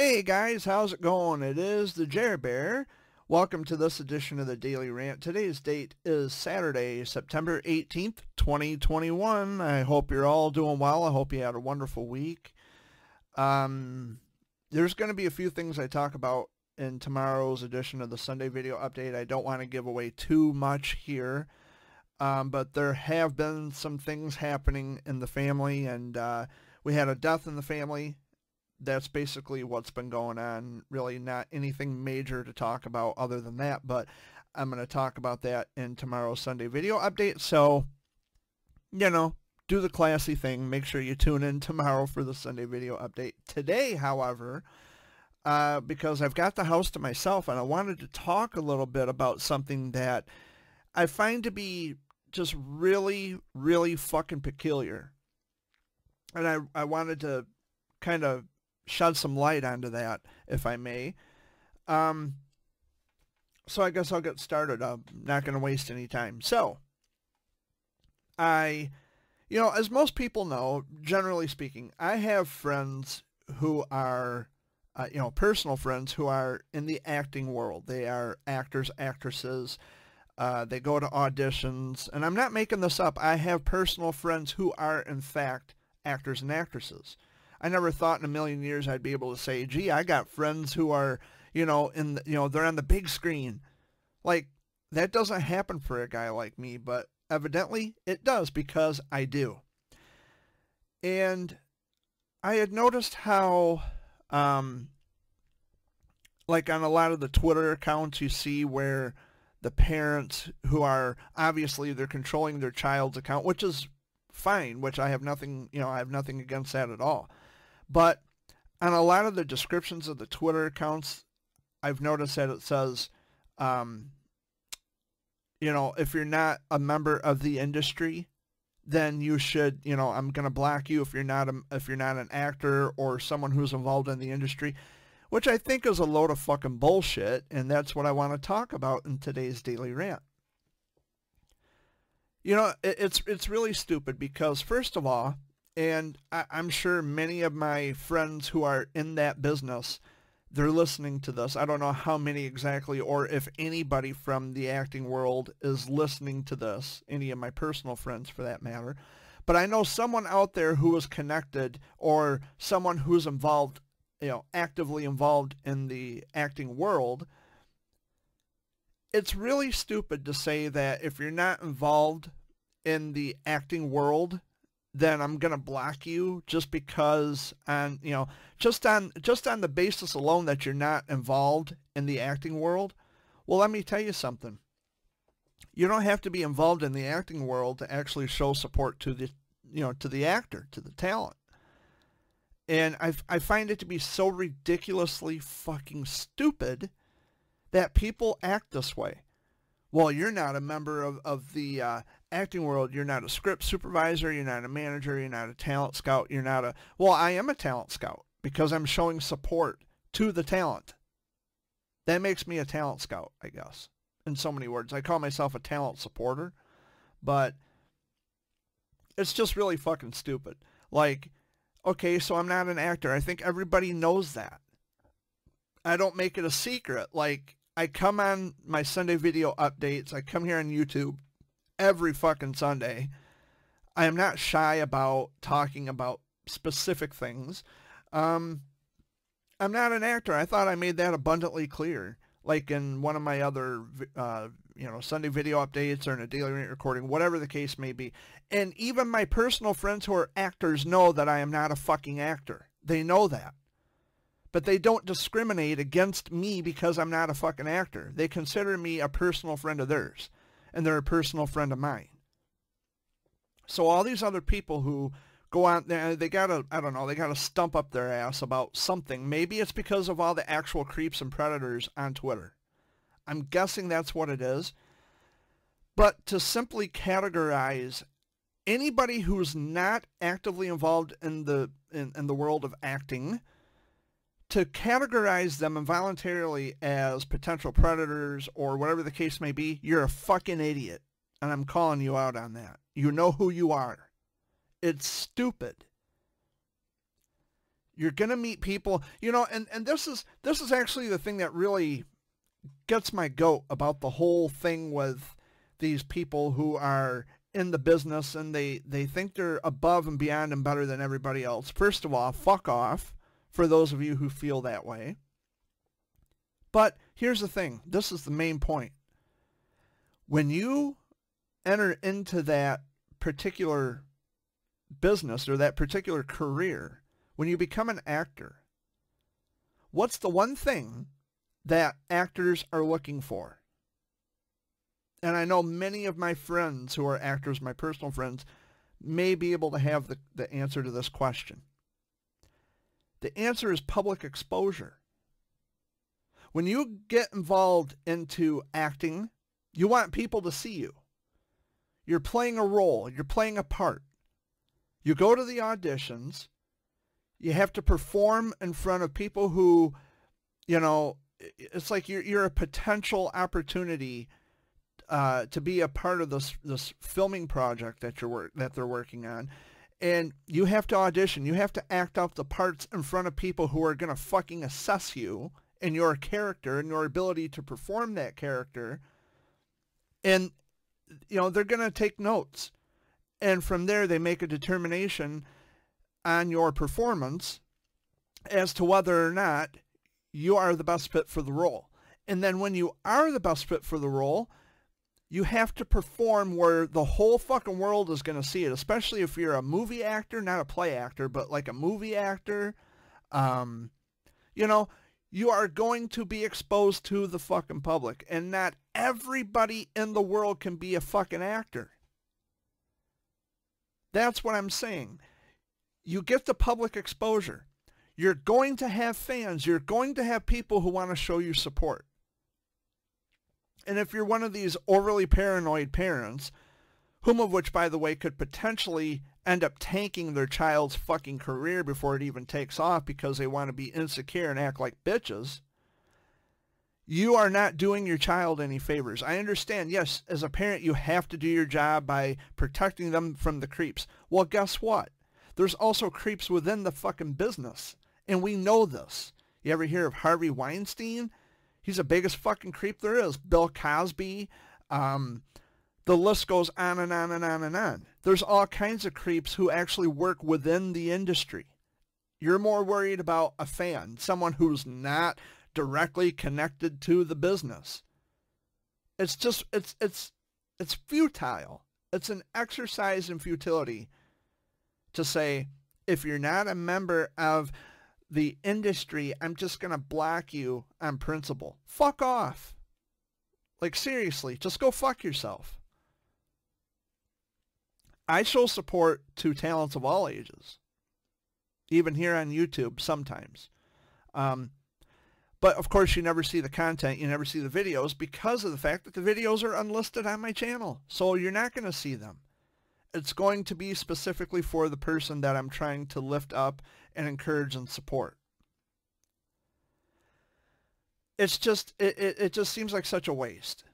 Hey guys, how's it going? It is the Jer Bear. Welcome to this edition of the Daily Rant. Today's date is Saturday, September 18th, 2021. I hope you're all doing well. I hope you had a wonderful week. Um, there's going to be a few things I talk about in tomorrow's edition of the Sunday video update. I don't want to give away too much here, um, but there have been some things happening in the family, and uh, we had a death in the family that's basically what's been going on. Really not anything major to talk about other than that, but I'm going to talk about that in tomorrow's Sunday video update. So, you know, do the classy thing. Make sure you tune in tomorrow for the Sunday video update. Today, however, uh, because I've got the house to myself and I wanted to talk a little bit about something that I find to be just really, really fucking peculiar. And I, I wanted to kind of shed some light onto that, if I may. Um, so I guess I'll get started. I'm not going to waste any time. So, I, you know, as most people know, generally speaking, I have friends who are, uh, you know, personal friends who are in the acting world. They are actors, actresses. Uh, they go to auditions. And I'm not making this up. I have personal friends who are, in fact, actors and actresses. I never thought in a million years I'd be able to say, gee, I got friends who are, you know, in the, you know, they're on the big screen. Like, that doesn't happen for a guy like me, but evidently it does because I do. And I had noticed how, um, like on a lot of the Twitter accounts you see where the parents who are obviously they're controlling their child's account, which is fine, which I have nothing, you know, I have nothing against that at all. But on a lot of the descriptions of the Twitter accounts, I've noticed that it says, um, you know, if you're not a member of the industry, then you should, you know, I'm going to block you if you're not a, if you're not an actor or someone who's involved in the industry, which I think is a load of fucking bullshit, and that's what I want to talk about in today's daily rant. You know, it, it's it's really stupid because first of all, and I, am sure many of my friends who are in that business, they're listening to this. I don't know how many exactly or if anybody from the acting world is listening to this, any of my personal friends for that matter. But I know someone out there who is connected or someone who's involved, you know, actively involved in the acting world. It's really stupid to say that if you're not involved in the acting world, then I'm going to block you just because on, you know, just on just on the basis alone that you're not involved in the acting world. Well, let me tell you something. You don't have to be involved in the acting world to actually show support to the, you know, to the actor, to the talent. And I, I find it to be so ridiculously fucking stupid that people act this way. Well, you're not a member of, of the uh, acting world, you're not a script supervisor, you're not a manager, you're not a talent scout, you're not a, well, I am a talent scout because I'm showing support to the talent. That makes me a talent scout, I guess, in so many words. I call myself a talent supporter, but it's just really fucking stupid. Like, okay, so I'm not an actor. I think everybody knows that. I don't make it a secret. Like, I come on my Sunday video updates. I come here on YouTube every fucking Sunday. I am not shy about talking about specific things. Um, I'm not an actor. I thought I made that abundantly clear. Like in one of my other, uh, you know, Sunday video updates or in a daily recording, whatever the case may be. And even my personal friends who are actors know that I am not a fucking actor. They know that. But they don't discriminate against me because I'm not a fucking actor. They consider me a personal friend of theirs and they're a personal friend of mine. So all these other people who go on, there, they gotta, I don't know, they gotta stump up their ass about something. Maybe it's because of all the actual creeps and predators on Twitter. I'm guessing that's what it is. But to simply categorize anybody who's not actively involved in the in, in the world of acting to categorize them involuntarily as potential predators or whatever the case may be, you're a fucking idiot. And I'm calling you out on that. You know who you are. It's stupid. You're going to meet people, you know, and, and this is this is actually the thing that really gets my goat about the whole thing with these people who are in the business and they, they think they're above and beyond and better than everybody else. First of all, fuck off for those of you who feel that way. But here's the thing. This is the main point. When you enter into that particular business or that particular career, when you become an actor, what's the one thing that actors are looking for? And I know many of my friends who are actors, my personal friends, may be able to have the, the answer to this question. The answer is public exposure. When you get involved into acting, you want people to see you. You're playing a role. You're playing a part. You go to the auditions. You have to perform in front of people who, you know, it's like you're, you're a potential opportunity uh, to be a part of this this filming project that you're work that they're working on, and you have to audition. You have to act out the parts in front of people who are gonna fucking assess you and your character and your ability to perform that character, and you know they're gonna take notes, and from there they make a determination on your performance as to whether or not you are the best fit for the role. And then when you are the best fit for the role, you have to perform where the whole fucking world is going to see it, especially if you're a movie actor, not a play actor, but like a movie actor. Um, you know, you are going to be exposed to the fucking public, and not everybody in the world can be a fucking actor. That's what I'm saying. You get the public exposure. You're going to have fans. You're going to have people who want to show you support. And if you're one of these overly paranoid parents, whom of which, by the way, could potentially end up tanking their child's fucking career before it even takes off because they want to be insecure and act like bitches, you are not doing your child any favors. I understand, yes, as a parent, you have to do your job by protecting them from the creeps. Well, guess what? There's also creeps within the fucking business. And we know this. You ever hear of Harvey Weinstein? He's the biggest fucking creep there is. Bill Cosby. Um, the list goes on and on and on and on. There's all kinds of creeps who actually work within the industry. You're more worried about a fan, someone who's not directly connected to the business. It's just, it's, it's, it's futile. It's an exercise in futility to say, if you're not a member of the industry, I'm just going to block you on principle. Fuck off. Like, seriously, just go fuck yourself. I show support to talents of all ages, even here on YouTube sometimes. Um, but of course, you never see the content, you never see the videos because of the fact that the videos are unlisted on my channel. So you're not going to see them. It's going to be specifically for the person that I'm trying to lift up and encourage and support. It's just, it, it, it just seems like such a waste.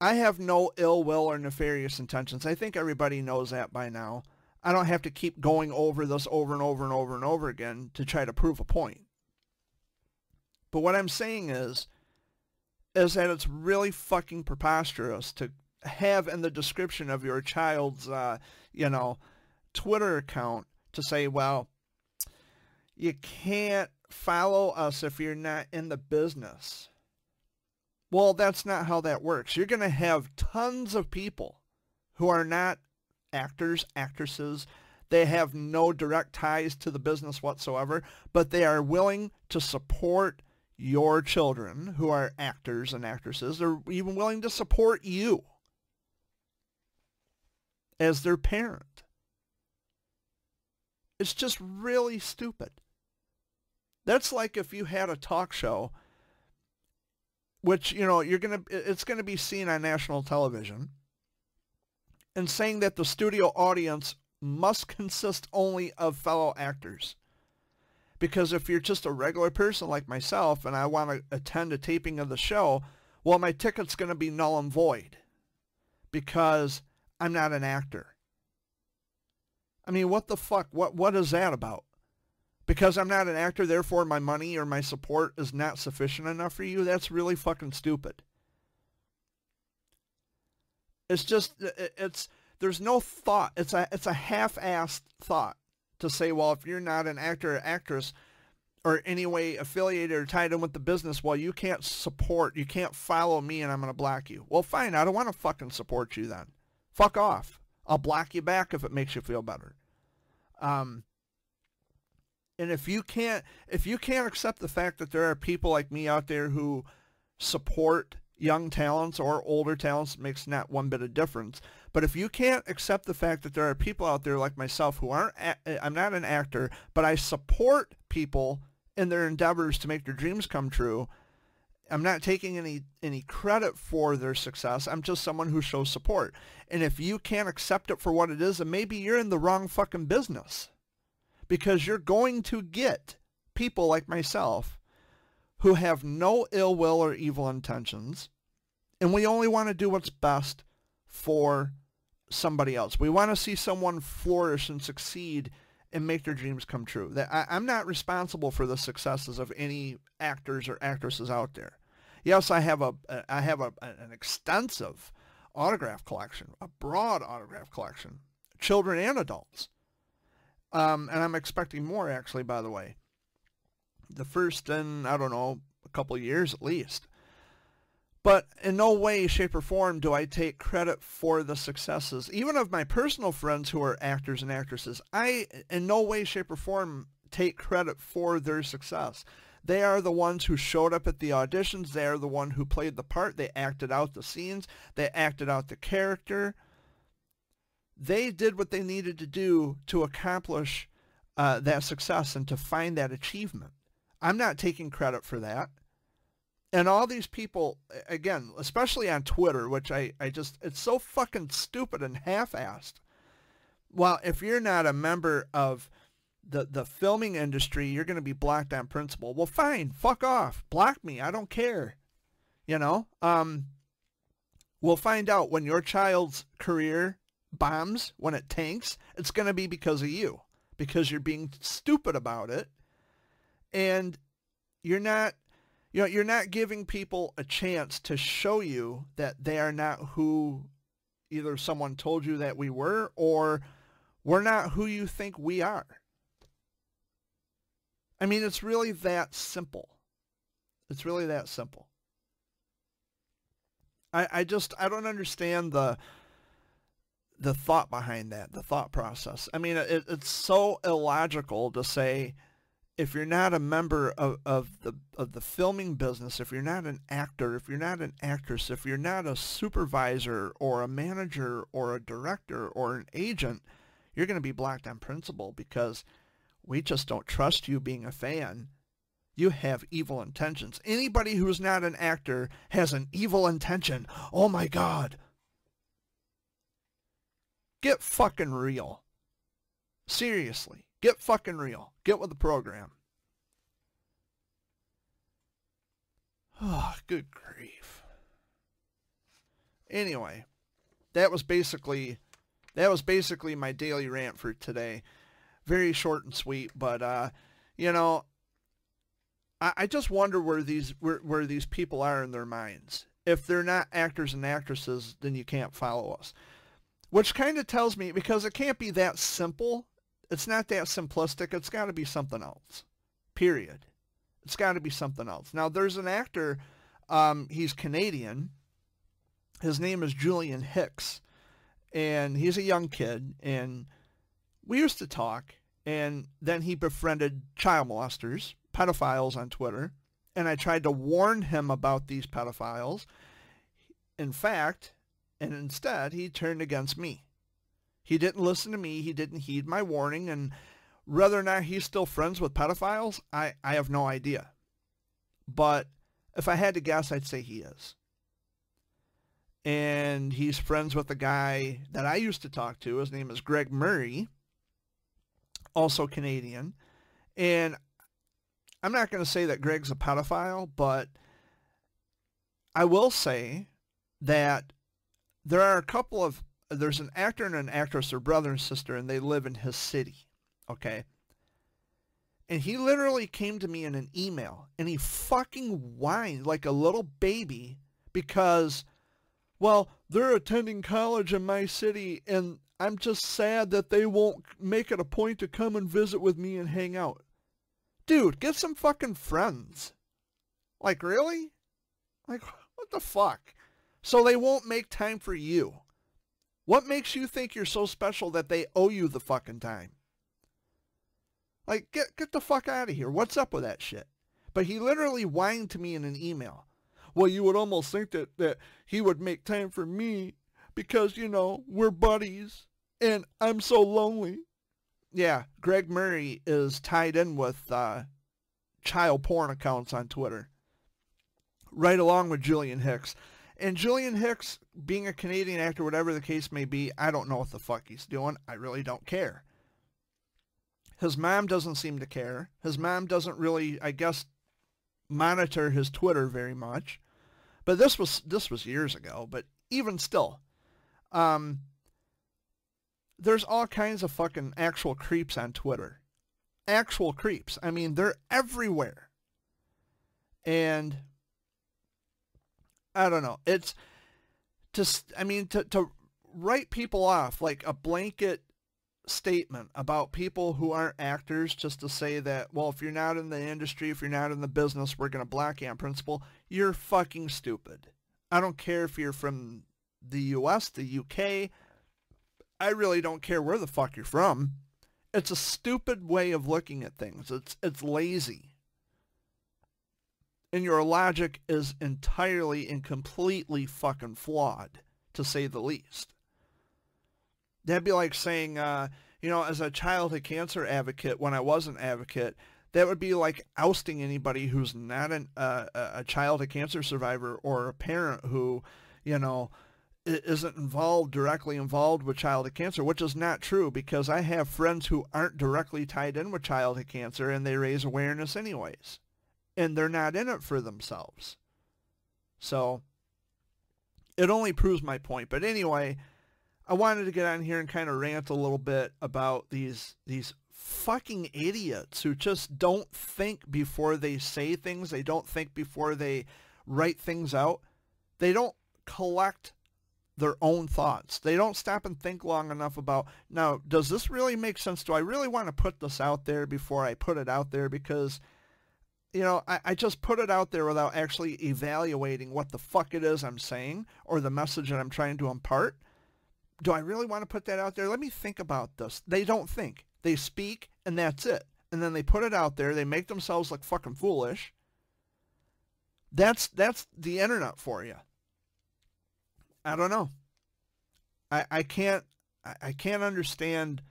I have no ill will or nefarious intentions. I think everybody knows that by now. I don't have to keep going over this over and over and over and over again to try to prove a point. But what I'm saying is, is that it's really fucking preposterous to have in the description of your child's, uh, you know, Twitter account to say, well, you can't follow us if you're not in the business. Well, that's not how that works. You're going to have tons of people who are not actors, actresses. They have no direct ties to the business whatsoever, but they are willing to support your children who are actors and actresses. They're even willing to support you as their parent. It's just really stupid. That's like if you had a talk show, which, you know, you're going to, it's going to be seen on national television, and saying that the studio audience must consist only of fellow actors. Because if you're just a regular person like myself and I want to attend a taping of the show, well, my ticket's going to be null and void because I'm not an actor. I mean, what the fuck? What What is that about? Because I'm not an actor, therefore my money or my support is not sufficient enough for you, that's really fucking stupid. It's just, it's, there's no thought. It's a, it's a half-assed thought to say, well, if you're not an actor or actress or any way affiliated or tied in with the business, well, you can't support, you can't follow me and I'm going to block you. Well, fine. I don't want to fucking support you then. Fuck off. I'll block you back if it makes you feel better. Um, and if you can't, if you can't accept the fact that there are people like me out there who support young talents or older talents, makes not one bit of difference. But if you can't accept the fact that there are people out there like myself who aren't, I'm not an actor, but I support people in their endeavors to make their dreams come true. I'm not taking any any credit for their success. I'm just someone who shows support. And if you can't accept it for what it is, then maybe you're in the wrong fucking business. Because you're going to get people like myself who have no ill will or evil intentions. And we only want to do what's best for somebody else. We want to see someone flourish and succeed and make their dreams come true. That I, I'm not responsible for the successes of any actors or actresses out there. Yes, I have a I have a, an extensive autograph collection, a broad autograph collection, children and adults. Um, and I'm expecting more actually, by the way. The first in, I don't know, a couple years at least. But in no way, shape, or form do I take credit for the successes, even of my personal friends who are actors and actresses. I, in no way, shape, or form, take credit for their success. They are the ones who showed up at the auditions. They are the one who played the part. They acted out the scenes. They acted out the character. They did what they needed to do to accomplish uh, that success and to find that achievement. I'm not taking credit for that and all these people again especially on twitter which i, I just it's so fucking stupid and half-assed well if you're not a member of the the filming industry you're going to be blocked on principle well fine fuck off. Block me i don't care you know? Um we'll find out when your child's career bombs when it tanks it's going to be because of you because you're being stupid about it. And you're not you know, you're not giving people a chance to show you that they are not who either someone told you that we were or we're not who you think we are. I mean, it's really that simple. It's really that simple. I, I just, I don't understand the, the thought behind that, the thought process. I mean, it, it's so illogical to say, if you're not a member of, of the of the filming business, if you're not an actor, if you're not an actress, if you're not a supervisor or a manager or a director or an agent, you're going to be blocked on principle because we just don't trust you being a fan. You have evil intentions. Anybody who's not an actor has an evil intention. Oh my God. Get fucking real. Seriously. Get fucking real. Get with the program. Oh, good grief. Anyway, that was basically that was basically my daily rant for today. Very short and sweet, but uh, you know, I, I just wonder where these where, where these people are in their minds. If they're not actors and actresses, then you can't follow us. Which kind of tells me because it can't be that simple it's not that simplistic. It's got to be something else. Period. It's got to be something else. Now, there's an actor. Um, he's Canadian. His name is Julian Hicks. And he's a young kid. And we used to talk. And then he befriended child molesters, pedophiles on Twitter. And I tried to warn him about these pedophiles. In fact, and instead, he turned against me. He didn't listen to me. He didn't heed my warning. And whether or not he's still friends with pedophiles, I, I have no idea. But if I had to guess, I'd say he is. And he's friends with a guy that I used to talk to. His name is Greg Murray, also Canadian. And I'm not going to say that Greg's a pedophile, but I will say that there are a couple of there's an actor and an actress, they're brother and sister, and they live in his city. Okay. And he literally came to me in an email and he fucking whined like a little baby because, well, they're attending college in my city and I'm just sad that they won't make it a point to come and visit with me and hang out. Dude, get some fucking friends. Like, really? Like, what the fuck? So they won't make time for you. What makes you think you're so special that they owe you the fucking time? Like, get, get the fuck out of here. What's up with that shit? But he literally whined to me in an email. Well, you would almost think that, that he would make time for me because, you know, we're buddies and I'm so lonely. Yeah, Greg Murray is tied in with uh, child porn accounts on Twitter, right along with Julian Hicks. And Julian Hicks, being a Canadian actor, whatever the case may be, I don't know what the fuck he's doing. I really don't care. His mom doesn't seem to care. His mom doesn't really, I guess, monitor his Twitter very much. But this was this was years ago. But even still, um, there's all kinds of fucking actual creeps on Twitter. Actual creeps. I mean, they're everywhere. And I don't know. It's just, I mean, to, to write people off like a blanket statement about people who aren't actors just to say that, well, if you're not in the industry, if you're not in the business, we're going to black you on principle, you're fucking stupid. I don't care if you're from the US, the UK, I really don't care where the fuck you're from. It's a stupid way of looking at things. It's it's lazy. And your logic is entirely and completely fucking flawed, to say the least. That'd be like saying, uh, you know, as a childhood cancer advocate, when I was an advocate, that would be like ousting anybody who's not an, uh, a childhood cancer survivor or a parent who, you know, isn't involved directly involved with childhood cancer, which is not true because I have friends who aren't directly tied in with childhood cancer and they raise awareness anyways. And they're not in it for themselves. So it only proves my point. But anyway, I wanted to get on here and kind of rant a little bit about these these fucking idiots who just don't think before they say things. They don't think before they write things out. They don't collect their own thoughts. They don't stop and think long enough about, now, does this really make sense? Do I really want to put this out there before I put it out there? Because, you know, I, I just put it out there without actually evaluating what the fuck it is I'm saying or the message that I'm trying to impart. Do I really want to put that out there? Let me think about this. They don't think. They speak and that's it. And then they put it out there. They make themselves look fucking foolish. That's that's the internet for you. I don't know. I I can't I, I can't understand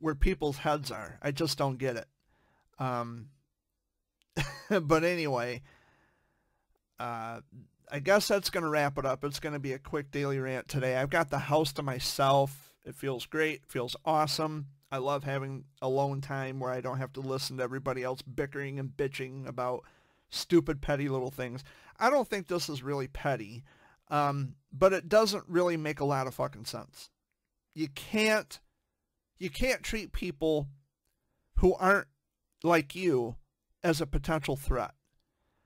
where people's heads are. I just don't get it. Um, but anyway, uh, I guess that's going to wrap it up. It's going to be a quick daily rant today. I've got the house to myself. It feels great. It feels awesome. I love having alone time where I don't have to listen to everybody else bickering and bitching about stupid, petty little things. I don't think this is really petty. Um, but it doesn't really make a lot of fucking sense. You can't, you can't treat people who aren't like you as a potential threat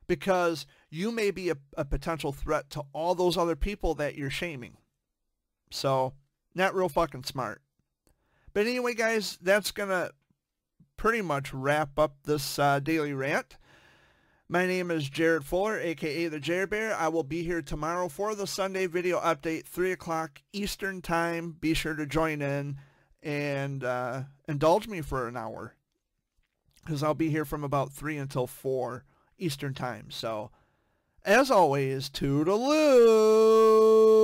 because you may be a, a potential threat to all those other people that you're shaming. So, not real fucking smart. But anyway, guys, that's going to pretty much wrap up this uh, daily rant. My name is Jered Fuller, aka the JerBear. I will be here tomorrow for the Sunday video update, 3 o'clock Eastern Time. Be sure to join in and uh, indulge me for an hour because I'll be here from about 3 until 4 Eastern Time. So, as always, toodaloo!